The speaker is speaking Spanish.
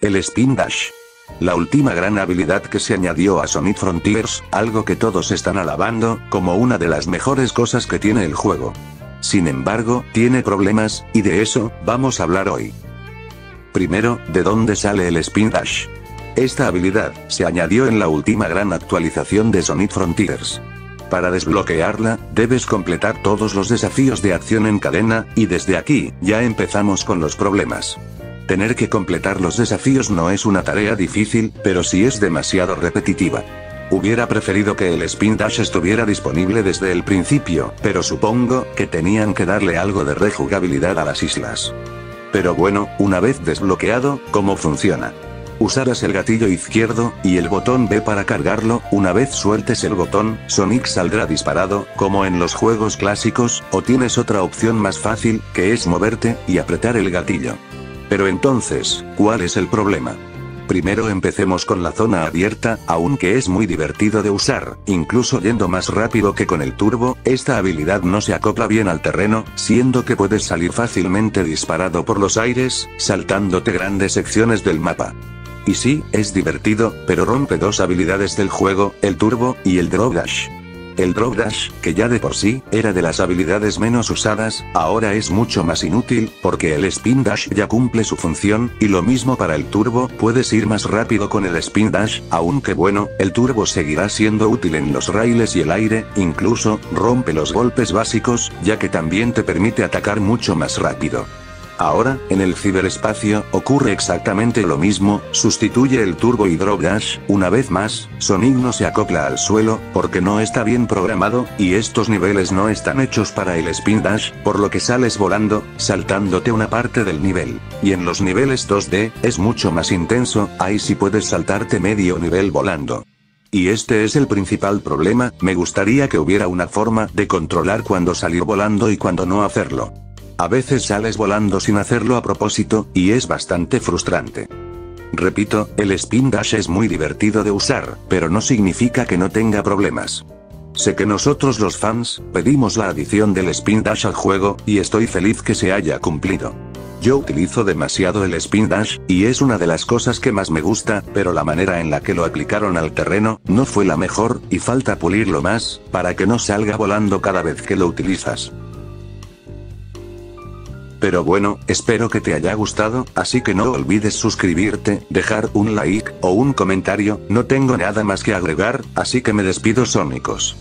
El Spin Dash. La última gran habilidad que se añadió a Sonic Frontiers, algo que todos están alabando, como una de las mejores cosas que tiene el juego. Sin embargo, tiene problemas, y de eso, vamos a hablar hoy. Primero, ¿de dónde sale el Spin Dash? Esta habilidad, se añadió en la última gran actualización de Sonic Frontiers. Para desbloquearla, debes completar todos los desafíos de acción en cadena, y desde aquí, ya empezamos con los problemas. Tener que completar los desafíos no es una tarea difícil, pero sí es demasiado repetitiva. Hubiera preferido que el Spin Dash estuviera disponible desde el principio, pero supongo que tenían que darle algo de rejugabilidad a las islas. Pero bueno, una vez desbloqueado, ¿cómo funciona? Usarás el gatillo izquierdo, y el botón B para cargarlo, una vez sueltes el botón, Sonic saldrá disparado, como en los juegos clásicos, o tienes otra opción más fácil, que es moverte, y apretar el gatillo. Pero entonces, ¿cuál es el problema? Primero empecemos con la zona abierta, aunque es muy divertido de usar, incluso yendo más rápido que con el turbo, esta habilidad no se acopla bien al terreno, siendo que puedes salir fácilmente disparado por los aires, saltándote grandes secciones del mapa. Y sí, es divertido, pero rompe dos habilidades del juego, el turbo, y el drop dash. El Drop Dash, que ya de por sí, era de las habilidades menos usadas, ahora es mucho más inútil, porque el Spin Dash ya cumple su función, y lo mismo para el Turbo, puedes ir más rápido con el Spin Dash, aunque bueno, el Turbo seguirá siendo útil en los raíles y el aire, incluso, rompe los golpes básicos, ya que también te permite atacar mucho más rápido. Ahora, en el ciberespacio, ocurre exactamente lo mismo, sustituye el Turbo y Drop Dash, una vez más, Sonic no se acopla al suelo, porque no está bien programado, y estos niveles no están hechos para el Spin Dash, por lo que sales volando, saltándote una parte del nivel. Y en los niveles 2D, es mucho más intenso, ahí sí puedes saltarte medio nivel volando. Y este es el principal problema, me gustaría que hubiera una forma de controlar cuando salir volando y cuando no hacerlo. A veces sales volando sin hacerlo a propósito, y es bastante frustrante. Repito, el Spin Dash es muy divertido de usar, pero no significa que no tenga problemas. Sé que nosotros los fans, pedimos la adición del Spin Dash al juego, y estoy feliz que se haya cumplido. Yo utilizo demasiado el Spin Dash, y es una de las cosas que más me gusta, pero la manera en la que lo aplicaron al terreno, no fue la mejor, y falta pulirlo más, para que no salga volando cada vez que lo utilizas. Pero bueno, espero que te haya gustado, así que no olvides suscribirte, dejar un like, o un comentario, no tengo nada más que agregar, así que me despido sónicos.